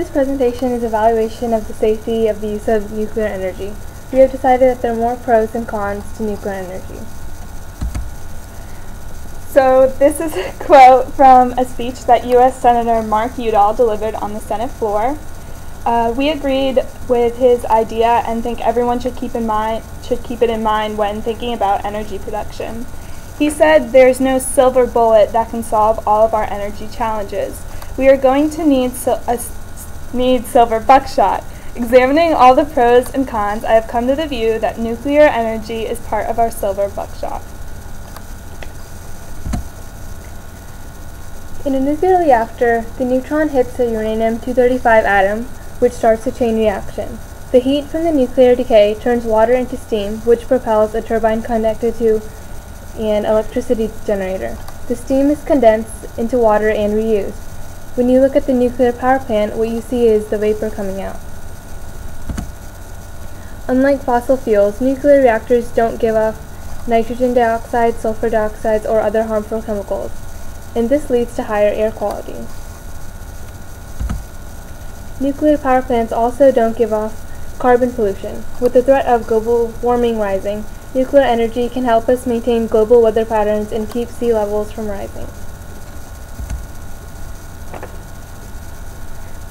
This presentation is evaluation of the safety of the use of nuclear energy. We have decided that there are more pros and cons to nuclear energy. So this is a quote from a speech that U.S. Senator Mark Udall delivered on the Senate floor. Uh, we agreed with his idea and think everyone should keep in mind should keep it in mind when thinking about energy production. He said there's no silver bullet that can solve all of our energy challenges. We are going to need sil- a need silver buckshot. Examining all the pros and cons, I have come to the view that nuclear energy is part of our silver buckshot. In a nuclear reactor, the neutron hits a uranium-235 atom, which starts a chain reaction. The heat from the nuclear decay turns water into steam, which propels a turbine connected to an electricity generator. The steam is condensed into water and reused. When you look at the nuclear power plant, what you see is the vapor coming out. Unlike fossil fuels, nuclear reactors don't give off nitrogen dioxide, sulfur dioxide, or other harmful chemicals, and this leads to higher air quality. Nuclear power plants also don't give off carbon pollution. With the threat of global warming rising, nuclear energy can help us maintain global weather patterns and keep sea levels from rising.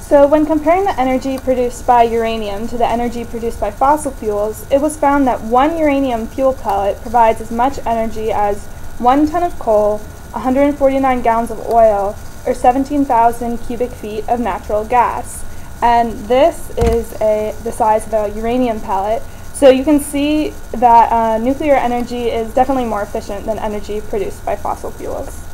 So, when comparing the energy produced by uranium to the energy produced by fossil fuels, it was found that one uranium fuel pellet provides as much energy as one ton of coal, 149 gallons of oil, or 17,000 cubic feet of natural gas. And this is a, the size of a uranium pellet. So you can see that uh, nuclear energy is definitely more efficient than energy produced by fossil fuels.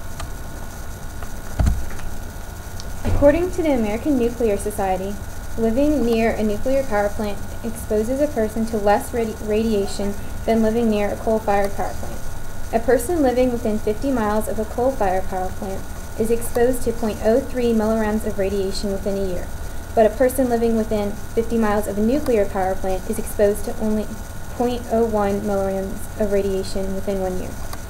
According to the American Nuclear Society, living near a nuclear power plant exposes a person to less radi- radiation than living near a coal fired power plant. A person living within 50 miles of a coal fired power plant is exposed to 0.03 millirems of radiation within a year, but a person living within 50 miles of a nuclear power plant is exposed to only 0.01 millirems of radiation within one year.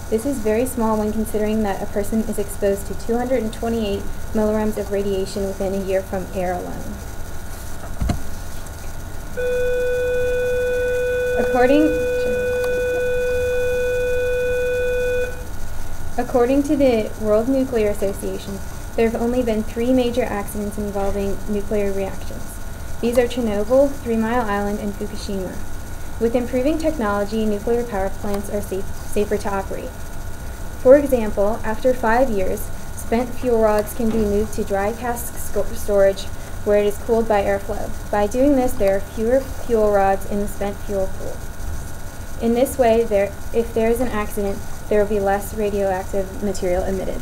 This is very small when considering that a person is exposed to 228 millirems of radiation within a year from air alone. According According to the World Nuclear Association, there have only been three major accidents involving nuclear reactions. These are Chernobyl, Three Mile Island, and Fukushima. With improving technology, nuclear power plants are safe, safer to operate. For example, after five years, spent fuel rods can be moved to dry cask storage where it is cooled by airflow. By doing this, there are fewer fuel rods in the spent fuel pool. In this way, there, if there is an accident, there will be less radioactive material emitted.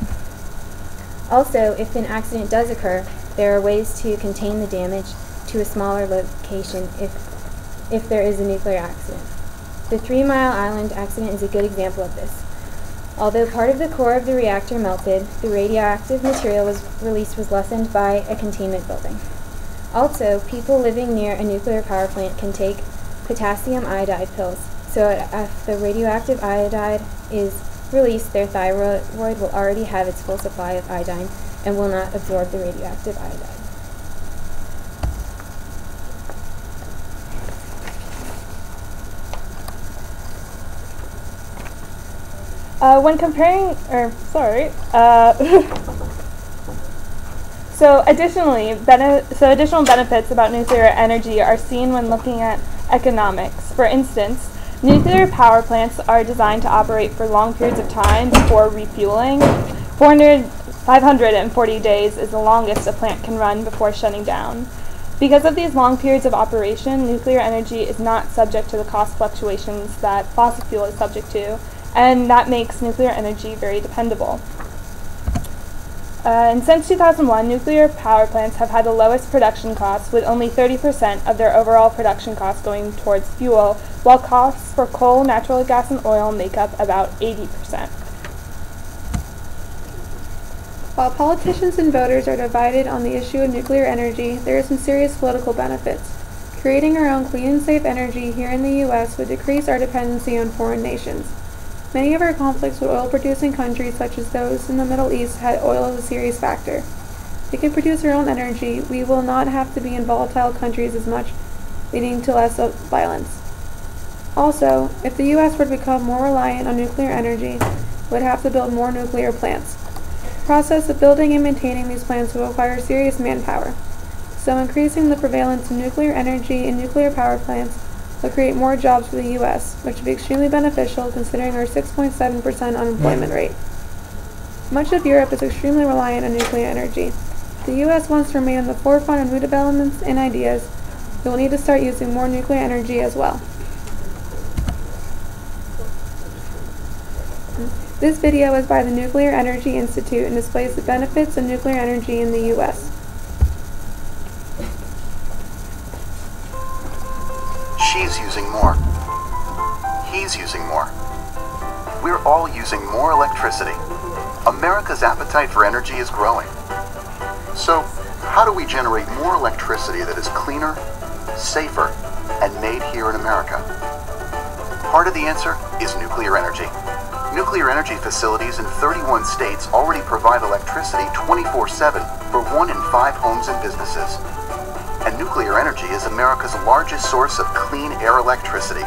Also, if an accident does occur, there are ways to contain the damage to a smaller location if, if there is a nuclear accident. The Three Mile Island accident is a good example of this. Although part of the core of the reactor melted, the radioactive material was released was lessened by a containment building. Also, people living near a nuclear power plant can take potassium iodide pills, so if the radioactive iodide is released, their thyroid will already have its full supply of iodine and will not absorb the radioactive iodide. Uh, when comparing, or sorry, uh, so additionally, so additional benefits about nuclear energy are seen when looking at economics. For instance, nuclear power plants are designed to operate for long periods of time before refueling. 400, 540 days is the longest a plant can run before shutting down. Because of these long periods of operation, nuclear energy is not subject to the cost fluctuations that fossil fuel is subject to, and that makes nuclear energy very dependable. Uh, and since 2001, nuclear power plants have had the lowest production costs, with only 30% of their overall production costs going towards fuel, while costs for coal, natural gas, and oil make up about 80%. While politicians and voters are divided on the issue of nuclear energy, there are some serious political benefits. Creating our own clean and safe energy here in the U.S. would decrease our dependency on foreign nations. Many of our conflicts with oil producing countries, such as those in the Middle East, had oil as a serious factor. If we can produce our own energy. We will not have to be in volatile countries as much, leading to less violence. Also, if the U.S. were to become more reliant on nuclear energy, would have to build more nuclear plants. The process of building and maintaining these plants will require serious manpower. So increasing the prevalence of nuclear energy and nuclear power plants will create more jobs for the U.S., which would be extremely beneficial considering our 6.7% unemployment hmm. rate. Much of Europe is extremely reliant on nuclear energy. If the U.S. wants to remain on the forefront of new developments and ideas, we will need to start using more nuclear energy as well. This video is by the Nuclear Energy Institute and displays the benefits of nuclear energy in the U.S. She's using more. He's using more. We're all using more electricity. America's appetite for energy is growing. So, how do we generate more electricity that is cleaner, safer, and made here in America? Part of the answer is nuclear energy. Nuclear energy facilities in 31 states already provide electricity 24 7 for one in five homes and businesses nuclear energy is America's largest source of clean air electricity.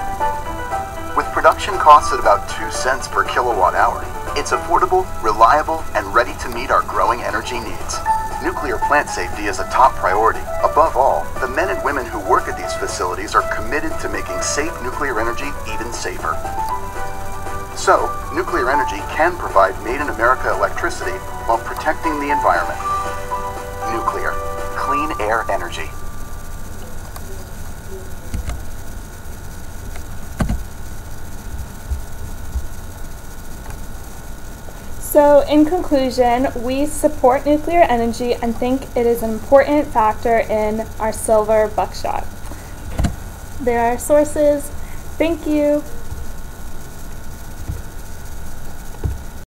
With production costs at about 2 cents per kilowatt hour, it's affordable, reliable, and ready to meet our growing energy needs. Nuclear plant safety is a top priority. Above all, the men and women who work at these facilities are committed to making safe nuclear energy even safer. So, nuclear energy can provide made in America electricity while protecting the environment. Nuclear, clean air energy. So, in conclusion, we support nuclear energy and think it is an important factor in our silver buckshot. There are sources. Thank you.